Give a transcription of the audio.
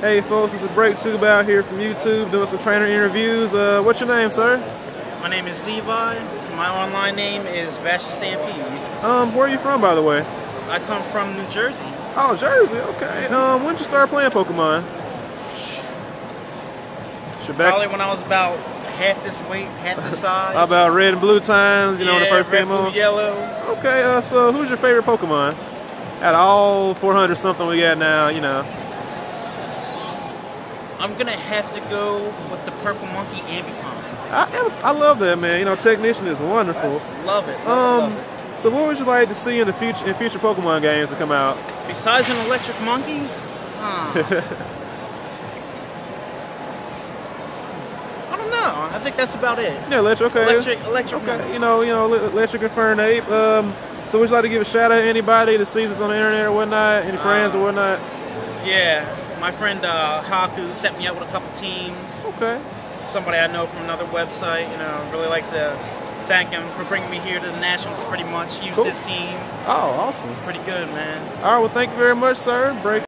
Hey folks, it's a BreakTube out here from YouTube doing some trainer interviews. Uh, what's your name, sir? My name is Levi. My online name is Vasha Stampede. Um, where are you from, by the way? I come from New Jersey. Oh, Jersey. Okay. Um, when did you start playing Pokemon? Back Probably when I was about half this weight, half this size. about red and blue times, you know, when it first red, came blue, on. yellow. Okay. Uh, so who's your favorite Pokemon? Out of all 400 something we got now, you know. I'm gonna have to go with the purple monkey Ambipom. I, I love that man. You know, Technician is wonderful. Love it. Love it, Um, love so what would you like to see in the future in future Pokemon games to come out? Besides an electric monkey, huh. I don't know. I think that's about it. Yeah, electric. Okay. Electric, electric Okay, monkeys. you know, you know, le- electric Infernape. Um, so would you like to give a shout out to anybody that sees us on the internet or whatnot, any friends or whatnot? Yeah, my friend uh, Haku set me up with a couple teams. Okay. Somebody I know from another website. You know, really like to thank him for bringing me here to the Nationals. Pretty much use Cool. his team. Oh, awesome. Pretty good, man. All right, well, thank you very much, sir. Break.